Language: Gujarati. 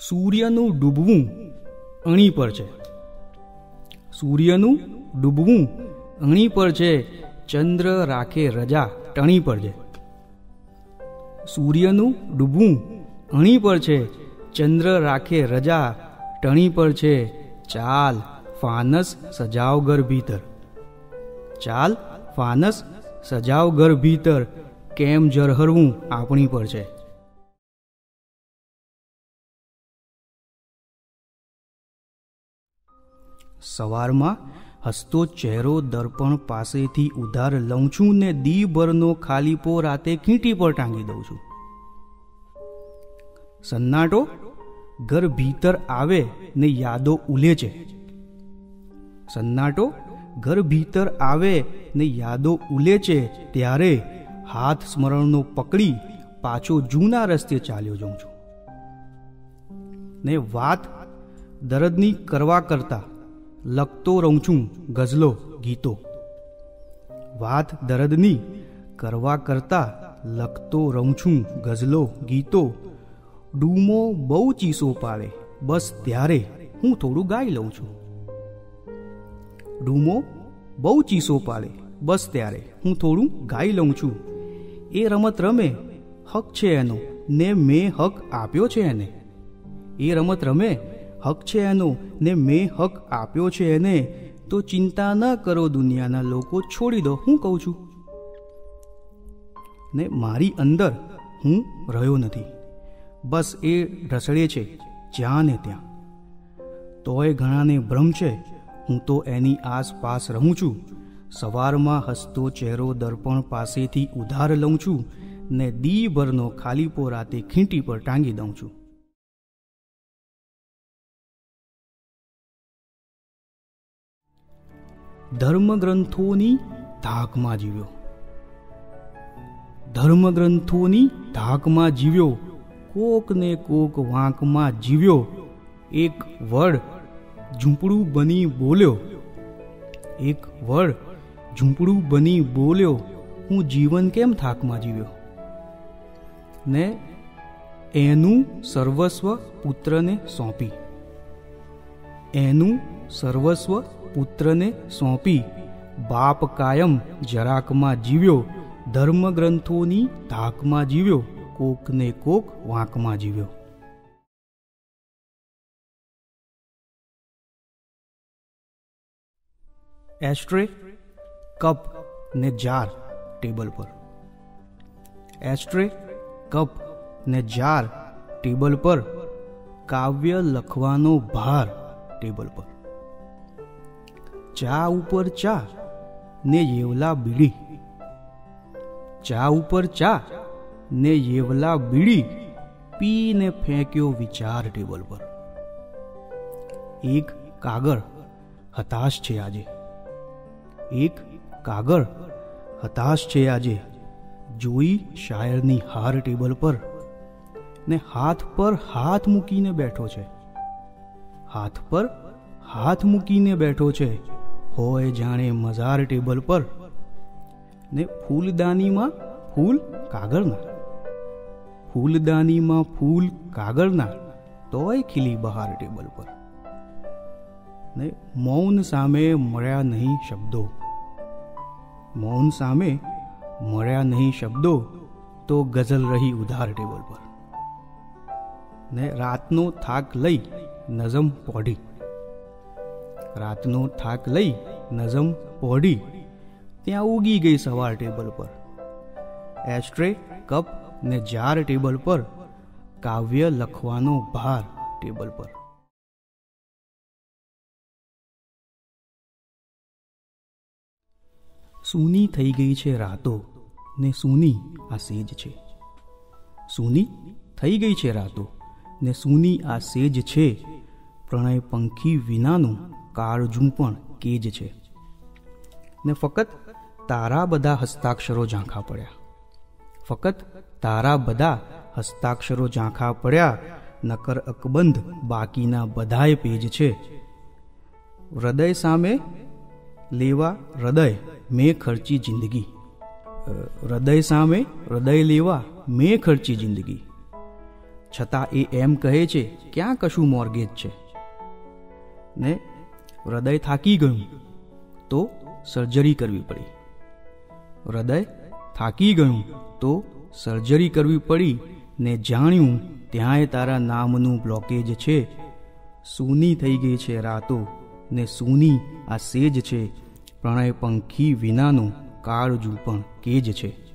સૂર્યનું ડૂબવું અણી પર છે. સૂર્યનું ડૂબવું અણી પર છે, ચંદ્ર રાખે રજા ટણી પર છે. સૂર્યનું ડૂબવું અણી પર છે, ચંદ્ર રાખે રજા ટણી પર છે, ચાલ ફાનસ સજાવ ઘર ભીતર. ચાલ ફાનસ સજાવ ઘર ભીતર, કેમ જરહરવું આપણી પર છે. સવારમાં હસતો ચહેરો દર્પણ પાસેથી ઉધાર લઉં છું ને દીભરનો ખાલીપો રાતે ખીંટી પર ટાંગી દઉં છું. સન્નાટો, ઘર ભીતર આવે ને યાદો ઉલે છે. સન્નાટો, ઘર ભીતર આવે ને યાદો ઉલે છે ત્યારે હાથ સ્મરણનો પકડી પાછો જૂના રસ્તે ચાલ્યો જાઉં છું. ને વાત દરદની કરવા કરતા લખતો રહું છું ગઝલો, ગીતો. વાત દરદની કરવા કરતા લખતો રહું છું ગઝલો, ગીતો. ડૂમો બહુ ચીસો પાડે, બસ ત્યારે હું થોડું ગાઈ લઉં છું. ડૂમો બહુ ચીસો પાડે, બસ ત્યારે હું થોડું ગાઈ લઉં છું. એ રમત રમે, હક છે એનો, ને મેં હક આપ્યો છે એને. એ રમત રમે હક છે એનો ને મેં હક આપ્યો છે એને, તો ચિંતા ન કરો દુનિયાના લોકો, છોડી દો. હું કહું છું. ને મારી અંદર હું રહ્યો નથી. બસ એ રસડે છે. જ્યાં ને ત્યાં. તોય ઘણાને ભ્રમ છે. હું તો એની આસપાસ રહું છું. સવારમાં હસતો ચહેરો દર્પણ પાસેથી ઉધાર લઉં છું ને દીભરનો ખાલીપો રાતે ખીંટી પર ટાંગી દઉં છું. ધર્મગ્રંથોની ધાકમાં જીવ્યો. ધર્મગ્રંથોની ધાકમાં જીવ્યો. કોક ને કોક વાંકમાં જીવ્યો. એક વડ ઝૂંપડું બની બોલ્યો. એક વડ ઝૂંપડું બની બોલ્યો. હું જીવન કેમ થાકમાં જીવ્યો? ને એનું સર્વસ્વ પુત્રને સોંપી. એનું સર્વસ્વ પુત્રને સોંપી, બાપ કાયમ જરાકમાં જીવ્યો, ધર્મગ્રંથોની ધાકમાં જીવ્યો, કોકને કોક વાંકમાં જીવ્યો. એસ્ટ્રે, કપ ને જાર ટેબલ પર. એસ્ટ્રે, કપ ને જાર ટેબલ પર. કાવ્ય લખવાનો ભાર ટેબલ પર. ચા ઉપર ચા ને યેવલા બીડી. ચા ઉપર ચા ને યેવલા બીડી પીને ફેંક્યો વિચાર ટેબલ પર. એક કાગળ હતાશ છે આજે. એક કાગળ હતાશ છે આજે. જોઈ શાયરની હાર ટેબલ પર ને હાથ પર હાથ મૂકીને બેઠો છે. હાથ પર હાથ મૂકીને બેઠો છે. હોય જાણે મઝાર ટેબલ પર. ને ફૂલદાનીમાં ફૂલ કાગળના. ફૂલદાનીમાં ફૂલ કાગળના તોય ખીલી બહાર ટેબલ પર. ને મૌન સામે મળ્યા નહીં શબ્દો. મૌન સામે મળ્યા નહીં શબ્દો તો ગઝલ રહી ઉધાર ટેબલ પર. ને રાતનો થાક લઈ નઝમ પોઢી. રાતનો થાક લઈ નઝમ પોઢી ત્યાં ઉગી ગઈ સવાર ટેબલ પર. એસ્ટ્રે, કપ ને જાર ટેબલ પર કાવ્ય લખવાનો ભાર ટેબલ પર. સૂની થઈ ગઈ છે રાતો ને સૂની આ સેજ છે. સૂની થઈ ગઈ છે રાતો ને સૂની આ સેજ છે પ્રણય પંખી વિનાનું કાળજું પણ કેજ છે. ને ફક્ત તારા બધા હસ્તાક્ષરો ઝાંખા પડ્યા. ફક્ત તારા બધા હસ્તાક્ષરો ઝાંખા પડ્યા, નકર અકબંધ બાકીના બધાય પેજ છે. હૃદય સામે લેવા હૃદય, મેં ખર્ચી જિંદગી. હૃદય સામે હૃદય લેવા, મેં ખર્ચી જિંદગી. છતાં એ એમ કહે છે, ક્યાં કશું મોર્ગેજ છે? ને હૃદય થાકી ગયું તો સર્જરી કરવી પડી. હૃદય થાકી ગયું તો સર્જરી કરવી પડી ને જાણ્યું ત્યાંય તારા નામનું બ્લોકેજ છે. સૂની થઈ ગઈ છે રાતો ને સૂની આ સેજ છે. પ્રણય પંખી વિનાનું કાળજું પણ કેજ છે.